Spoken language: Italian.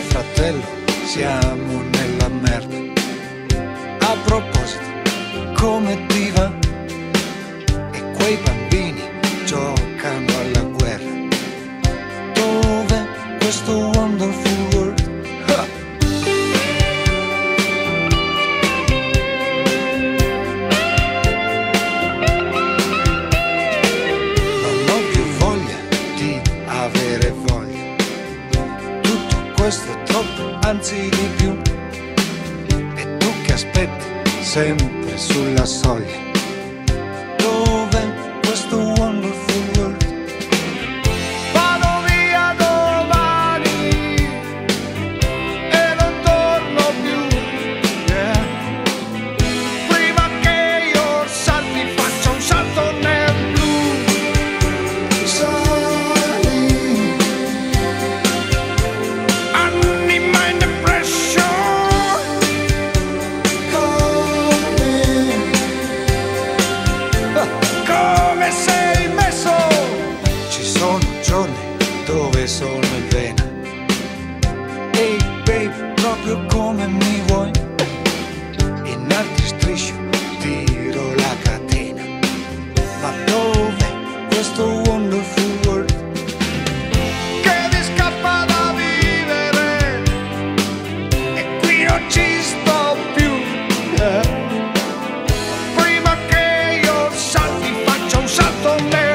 fratello, siamo nella merda. A proposito, come ti va? E quei bambini giocano alla guerra. Dove questo wonderful questo è troppo, anzi di più. E tu che aspetti sempre sulla soglia. solo in vena. Ehi hey, babe, proprio come mi vuoi. In altri strisci tiro la catena. Ma dove questo wonderful world Che mi scappa da vivere. E qui non ci sto più. Prima che io salti faccio un salto nero.